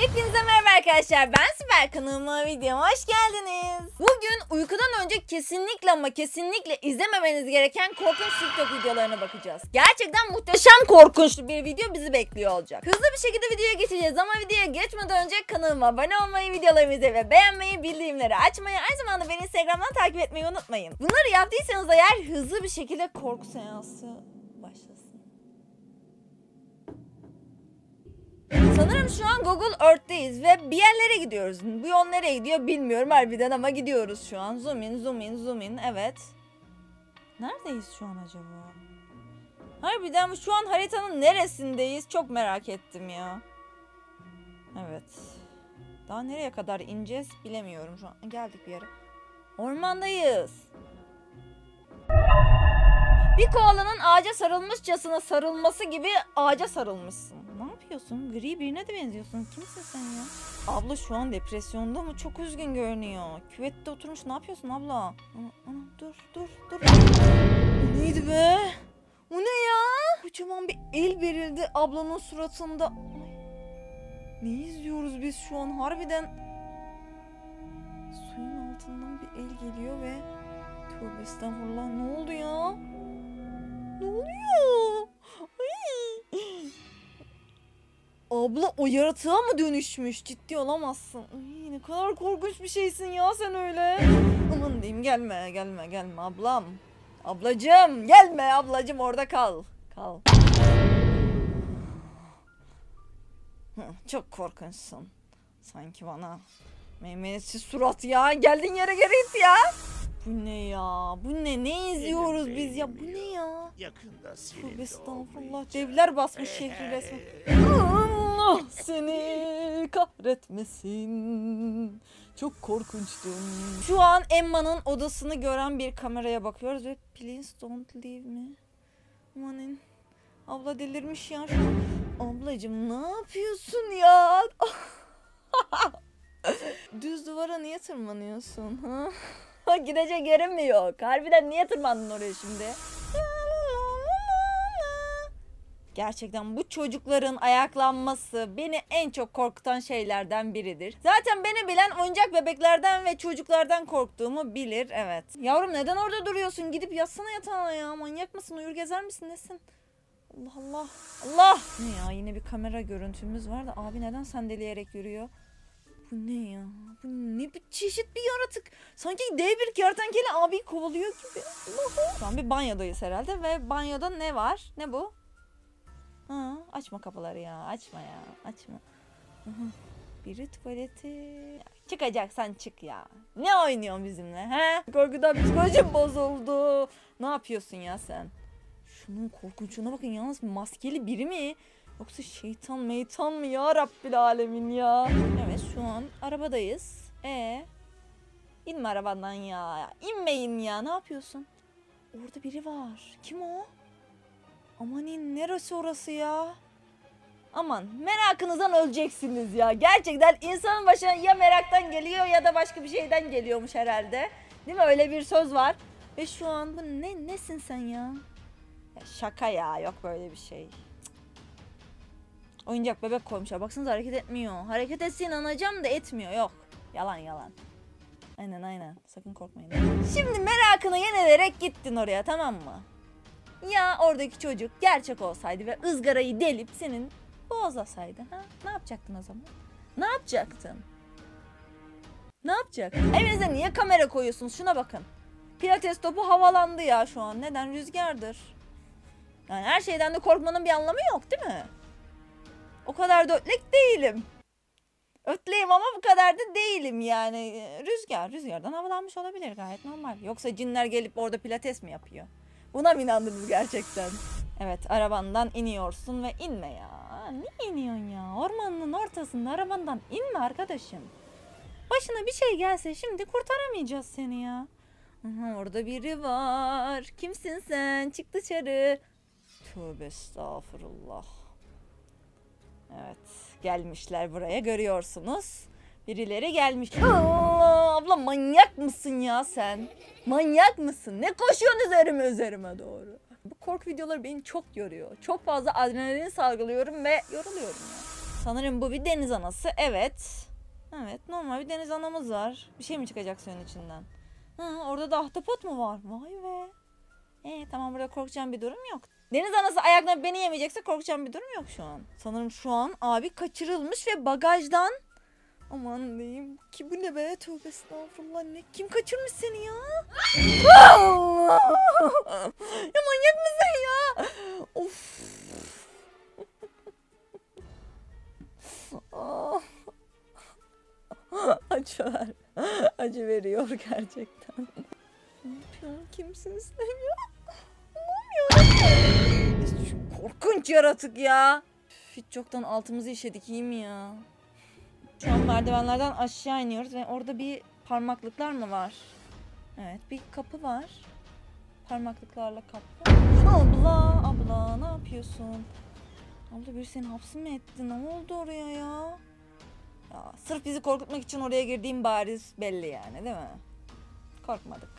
Hepinize merhaba arkadaşlar. Ben Sibel kanalıma videoma hoş geldiniz. Bugün uykudan önce kesinlikle ama kesinlikle izlememeniz gereken korkunç TikTok videolarına bakacağız. Gerçekten muhteşem korkunçlu bir video bizi bekliyor olacak. Hızlı bir şekilde videoya geçeceğiz ama videoya geçmeden önce kanalıma abone olmayı, videolarımı izlemeyi ve beğenmeyi, bildirimleri açmayı, aynı zamanda beni Instagram'dan takip etmeyi unutmayın. Bunları yaptıysanız eğer hızlı bir şekilde korku seansı başlasın. Sanırım şu an Google Earth'teyiz ve bir yerlere gidiyoruz. Bu yol nereye gidiyor bilmiyorum harbiden ama gidiyoruz şu an. Zoom in, zoom in, zoom in. Evet. Neredeyiz şu an acaba? Harbiden şu an haritanın neresindeyiz çok merak ettim ya. Evet. Daha nereye kadar ineceğiz bilemiyorum şu an. Geldik bir yere. Ormandayız. Bir koalanın ağaca sarılmışçasına sarılması gibi ağaca sarılmışsın. Yapıyorsun? Gri birine de benziyorsun. Kimsin sen ya? Abla şu an depresyonda mı? Çok üzgün görünüyor. Küvette oturmuş. Ne yapıyorsun abla? Ana, ana, dur, dur, dur. O neydi be? O ne ya? Kocaman bir el verildi ablanın suratında. Ne izliyoruz biz şu an? Harbiden suyun altından bir el geliyor ve tövbe estağfurullah ne oldu ya? Ne oluyor? Abla o yaratığa mı dönüşmüş? Ciddi olamazsın. Ay, ne kadar korkunç bir şeysin ya sen öyle. Aman diyeyim gelme gelme gelme ablam. Ablacım gelme ablacım orada kal. Kal. Çok korkunçsun. Sanki bana. Meymenetsiz surat ya. Geldin yere geri git ya. Bu ne ya? Bu ne? Ne izliyoruz biz ya? Bu ne ya? Yakında Tövbe estağfurullah. Devler basmış şehri resmen. Allah seni kahretmesin. Çok korkunçtun. Şu an Emma'nın odasını gören bir kameraya bakıyoruz ve please don't leave me. Amanın. Abla delirmiş ya şu an. Ablacım ne yapıyorsun ya? Düz duvara niye tırmanıyorsun? Ha? Gidecek yerim mi yok? Harbiden niye tırmandın oraya şimdi? Gerçekten bu çocukların ayaklanması beni en çok korkutan şeylerden biridir. Zaten beni bilen oyuncak bebeklerden ve çocuklardan korktuğumu bilir. Evet. Yavrum neden orada duruyorsun? Gidip yatsana yatağına ya. Manyak mısın? Uyur gezer misin? Nesin? Allah Allah. Allah. Ne ya yine bir kamera görüntümüz var da abi neden sendeleyerek yürüyor? Bu ne ya? Bu ne bir çeşit bir yaratık. Sanki dev bir kertenkele abiyi kovalıyor gibi. Allah'ım. Şu an bir banyodayız herhalde ve banyoda ne var? Ne bu? Ha, açma kapıları ya. Açma ya. Açma. Biri tuvaleti. Çıkacaksan çık ya. Ne oynuyorsun bizimle he? Korkudan psikolojim bozuldu. Ne yapıyorsun ya sen? Şunun korkunçluğuna bakın yalnız maskeli biri mi? Yoksa şeytan meytan mı ya Rabbil Alemin ya? Evet şu an arabadayız. E İnme arabandan ya. İnmeyin ya. Ne yapıyorsun? Orada biri var. Kim o? Amanin neresi orası ya? Aman merakınızdan öleceksiniz ya. Gerçekten insanın başına ya meraktan geliyor ya da başka bir şeyden geliyormuş herhalde. Değil mi? Öyle bir söz var. Ve şu an bu ne nesin sen ya? ya şaka ya. Yok böyle bir şey. Cık. Oyuncak bebek koymuşlar. Baksanıza hareket etmiyor. Hareket etsin anacağım da etmiyor. Yok. Yalan yalan. Aynen aynen. Sakın korkmayın. Şimdi merakını yenilerek gittin oraya tamam mı? Ya oradaki çocuk gerçek olsaydı ve ızgarayı delip senin boğazlasaydı ha? Ne yapacaktın o zaman? Ne yapacaktın? Ne yapacaktın? Evinize niye kamera koyuyorsunuz? Şuna bakın. Pilates topu havalandı ya şu an. Neden? Rüzgardır. Yani her şeyden de korkmanın bir anlamı yok değil mi? O kadar da ötlek değilim. Ötleyim ama bu kadar da değilim yani. Rüzgar, rüzgardan havalanmış olabilir gayet normal. Yoksa cinler gelip orada pilates mi yapıyor? Buna mı inandınız gerçekten? Evet arabandan iniyorsun ve inme ya. Niye iniyorsun ya? Ormanın ortasında arabandan inme arkadaşım. Başına bir şey gelse şimdi kurtaramayacağız seni ya. Orada biri var. Kimsin sen? Çık dışarı. Tövbe estağfurullah. Evet gelmişler buraya görüyorsunuz. Birileri gelmiş. Allah abla manyak mısın ya sen? Manyak mısın? Ne koşuyorsun üzerime üzerime doğru? Bu korku videoları beni çok yoruyor. Çok fazla adrenalin salgılıyorum ve yoruluyorum ya. Sanırım bu bir deniz anası. Evet. Evet normal bir deniz anamız var. Bir şey mi çıkacak suyun içinden? Hı, orada da ahtapot mu var? Vay be. E tamam burada korkacağım bir durum yok. Deniz anası ayakla beni yemeyecekse korkacağım bir durum yok şu an. Sanırım şu an abi kaçırılmış ve bagajdan Aman diyeyim ki bu ne be tövbe estağfurullah ne kim kaçırmış seni ya? Allah! ya manyak mısın ya? Of. Acı ver. Acı veriyor gerçekten. Kimsin sen ya? Korkunç yaratık ya. Hiç çoktan altımızı işedik iyi mi ya? Şu an merdivenlerden aşağı iniyoruz ve orada bir parmaklıklar mı var? Evet bir kapı var. Parmaklıklarla kapı. Abla abla ne yapıyorsun? Abla bir seni hapsi mi etti? Ne oldu oraya ya? Ya sırf bizi korkutmak için oraya girdiğim bariz belli yani değil mi? Korkmadık.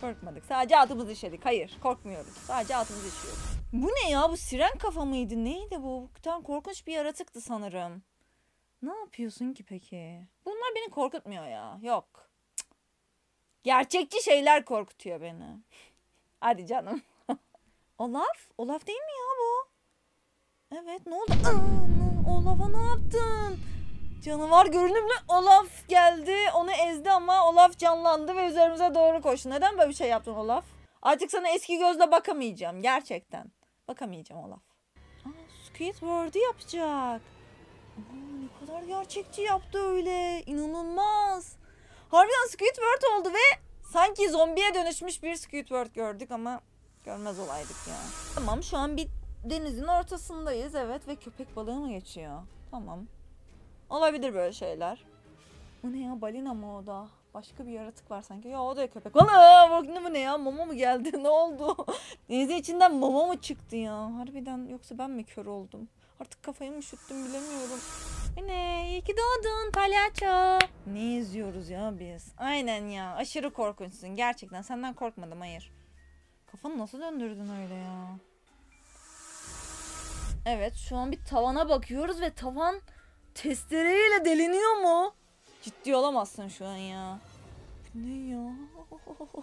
Korkmadık. Sadece altımızı işedik. Hayır korkmuyoruz. Sadece altımızı işiyoruz. Bu ne ya? Bu siren kafa mıydı? Neydi bu? Tane korkunç bir yaratıktı sanırım. Ne yapıyorsun ki peki? Bunlar beni korkutmuyor ya. Yok. Gerçekçi şeyler korkutuyor beni. Hadi canım. Olaf? Olaf değil mi ya bu? Evet ne oldu? Olaf'a ne yaptın? Canavar görünümlü Olaf geldi. Onu ezdi ama Olaf canlandı ve üzerimize doğru koştu. Neden böyle bir şey yaptın Olaf? Artık sana eski gözle bakamayacağım. Gerçekten. Bakamayacağım Olaf. Aa, Squidward'ı yapacak. Ne kadar gerçekçi yaptı öyle. İnanılmaz. Harbiden Squidward oldu ve sanki zombiye dönüşmüş bir Squidward gördük ama görmez olaydık ya. Tamam şu an bir denizin ortasındayız evet ve köpek balığı mı geçiyor? Tamam. Olabilir böyle şeyler. Bu ne ya balina mı o da? Başka bir yaratık var sanki. Ya o da köpek. Ana bu ne ya? Mama mı geldi? ne oldu? Denizin içinden mama mı çıktı ya? Harbiden yoksa ben mi kör oldum? Artık kafayı mı üşüttüm bilemiyorum. Ne? İyi ki doğdun palyaço. Ne izliyoruz ya biz? Aynen ya. Aşırı korkunçsun. Gerçekten senden korkmadım hayır. Kafanı nasıl döndürdün öyle ya? Evet şu an bir tavana bakıyoruz ve tavan testereyle deliniyor mu? Ciddi olamazsın şu an ya. Ne ya?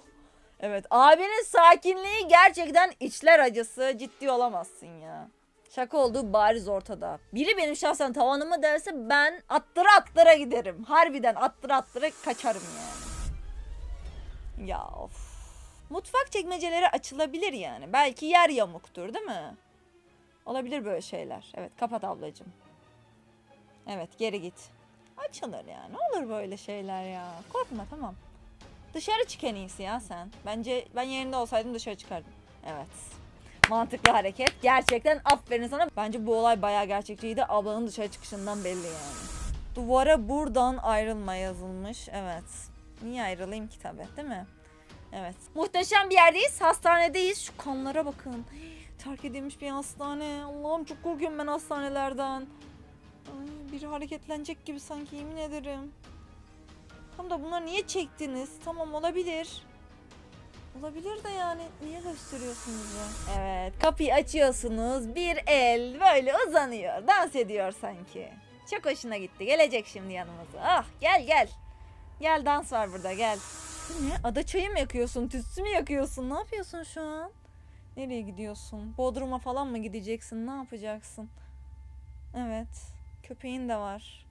Evet abinin sakinliği gerçekten içler acısı. Ciddi olamazsın ya. Şaka olduğu bariz ortada. Biri benim şahsen tavanımı derse ben attıra attıra giderim. Harbiden attıra attıra kaçarım yani. Ya of. Mutfak çekmeceleri açılabilir yani. Belki yer yamuktur değil mi? Olabilir böyle şeyler. Evet kapat ablacığım. Evet geri git. Açılır yani. Olur böyle şeyler ya. Korkma tamam. Dışarı çık en iyisi ya sen. Bence ben yerinde olsaydım dışarı çıkardım. Evet. Mantıklı hareket. Gerçekten aferin sana. Bence bu olay bayağı gerçekçiydi. Ablanın dışarı çıkışından belli yani. Duvara buradan ayrılma yazılmış. Evet. Niye ayrılayım ki tabii değil mi? Evet. Muhteşem bir yerdeyiz. Hastanedeyiz. Şu kanlara bakın. Terk edilmiş bir hastane. Allah'ım çok korkuyorum ben hastanelerden. Ay, biri hareketlenecek gibi sanki yemin ederim. Tam da bunları niye çektiniz? Tamam olabilir. Olabilir de yani niye gösteriyorsunuz ya? Evet kapıyı açıyorsunuz bir el böyle uzanıyor dans ediyor sanki. Çok hoşuna gitti gelecek şimdi yanımıza. Ah gel gel. Gel dans var burada gel. Ne? Ada çayı mı yakıyorsun? Tütsü mü yakıyorsun? Ne yapıyorsun şu an? Nereye gidiyorsun? Bodrum'a falan mı gideceksin? Ne yapacaksın? Evet. Köpeğin de var.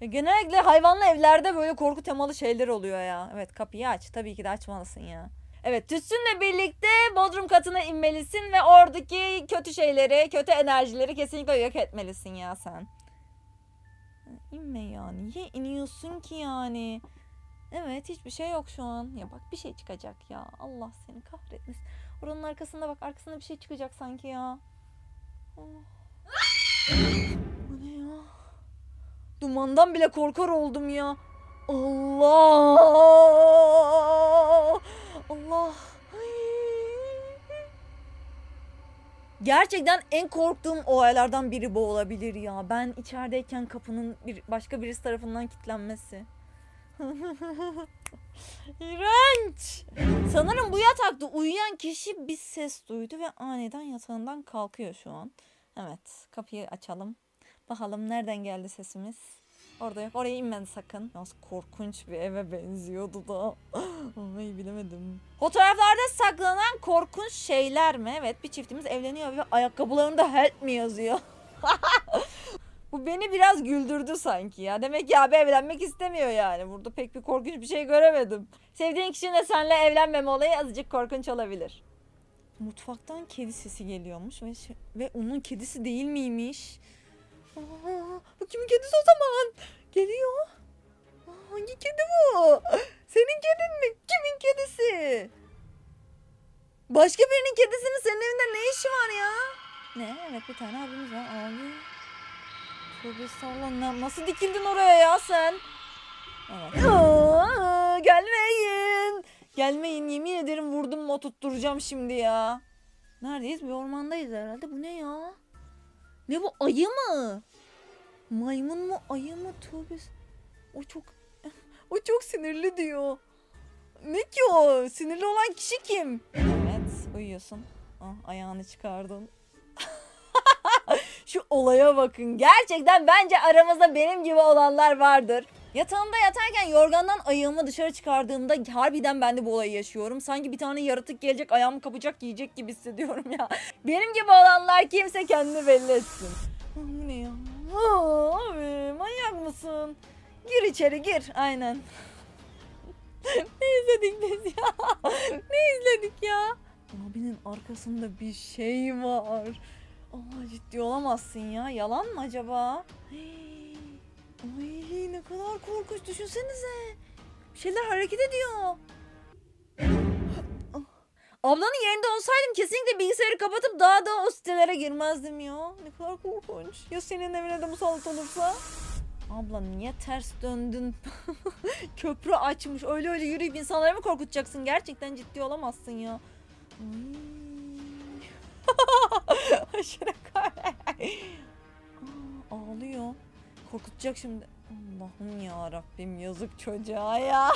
Ya genellikle hayvanlı evlerde böyle korku temalı şeyler oluyor ya. Evet kapıyı aç. Tabii ki de açmalısın ya. Evet tütsünle birlikte bodrum katına inmelisin ve oradaki kötü şeyleri, kötü enerjileri kesinlikle yok etmelisin ya sen. İnme ya. Niye iniyorsun ki yani? Evet hiçbir şey yok şu an. Ya bak bir şey çıkacak ya. Allah seni kahretmesin. Oranın arkasında bak arkasında bir şey çıkacak sanki ya. Oh. Bu ne ya? Dumandan bile korkar oldum ya. Allah! Allah! Gerçekten en korktuğum olaylardan biri bu olabilir ya. Ben içerideyken kapının bir başka birisi tarafından kilitlenmesi. İğrenç. Sanırım bu yatakta uyuyan kişi bir ses duydu ve aniden yatağından kalkıyor şu an. Evet, kapıyı açalım. Bakalım nereden geldi sesimiz? Orada yok. Oraya inmedi sakın. Yalnız korkunç bir eve benziyordu da. Ay bilemedim. Fotoğraflarda saklanan korkunç şeyler mi? Evet bir çiftimiz evleniyor ve ayakkabılarında help mi yazıyor? Bu beni biraz güldürdü sanki ya. Demek ki abi evlenmek istemiyor yani. Burada pek bir korkunç bir şey göremedim. Sevdiğin kişinin de seninle evlenmeme olayı azıcık korkunç olabilir. Mutfaktan kedi sesi geliyormuş ve, ve onun kedisi değil miymiş? Aa, bu kimin kedisi o zaman? Geliyor. Aa, hangi kedi bu? Senin kedin mi? Kimin kedisi? Başka birinin kedisinin senin evinde ne işi var ya? Ne? Evet bir tane abimiz var. Abi. Tövbe estağfurullah. Nasıl dikildin oraya ya sen? Evet. Aa, gelmeyin. Gelmeyin yemin ederim vurdum mu oturtturacağım şimdi ya. Neredeyiz? Bir ormandayız herhalde. Bu ne ya? Ne bu ayı mı? Maymun mu ayı mı? Tövbe. O çok o çok sinirli diyor. Ne ki o? Sinirli olan kişi kim? Evet uyuyorsun. Ah, ayağını çıkardın. Şu olaya bakın. Gerçekten bence aramızda benim gibi olanlar vardır. Yatağımda yatarken yorgandan ayağımı dışarı çıkardığımda harbiden ben de bu olayı yaşıyorum. Sanki bir tane yaratık gelecek ayağımı kapacak yiyecek gibi hissediyorum ya. Benim gibi olanlar kimse kendini belli etsin. Ne ya? Abi manyak mısın? Gir içeri gir. Aynen. ne izledik biz ya? ne izledik ya? Abinin arkasında bir şey var. Aa ciddi olamazsın ya. Yalan mı acaba? Hey. Ay ne kadar korkunç düşünsenize. Bir şeyler hareket ediyor. Ablanın yerinde olsaydım kesinlikle bilgisayarı kapatıp daha da o sitelere girmezdim ya. Ne kadar korkunç. Ya senin evine de musallat olursa? Abla niye ters döndün? Köprü açmış. Öyle öyle yürüyüp insanları mı korkutacaksın? Gerçekten ciddi olamazsın ya. Aşırı. Aa, ağlıyor. Korkutacak şimdi. Allah'ım ya Rabbim yazık çocuğa ya.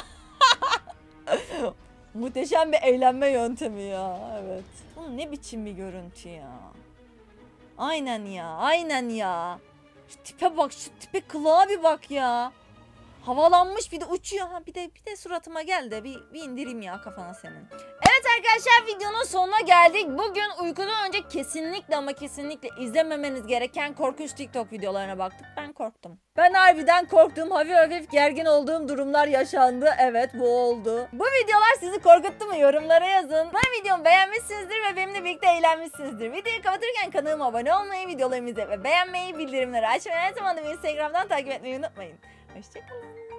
Muhteşem bir eğlenme yöntemi ya. Evet. Bu ne biçim bir görüntü ya. Aynen ya. Aynen ya. Şu tipe bak. Şu tipe kılığa bir bak ya. Havalanmış bir de uçuyor. Ha bir de bir de suratıma gel de bir, bir indireyim ya kafana senin. Evet arkadaşlar videonun sonuna geldik. Bugün uykudan önce kesinlikle ama kesinlikle izlememeniz gereken korkunç TikTok videolarına baktık. Ben korktum. Ben harbiden korktum. Hafif hafif gergin olduğum durumlar yaşandı. Evet bu oldu. Bu videolar sizi korkuttu mu? Yorumlara yazın. Ben videomu beğenmişsinizdir ve benimle birlikte eğlenmişsinizdir. Videoyu kapatırken kanalıma abone olmayı, videolarımı izlemeyi beğenmeyi, bildirimleri açmayı, her zaman da Instagram'dan takip etmeyi unutmayın. Hoşçakalın.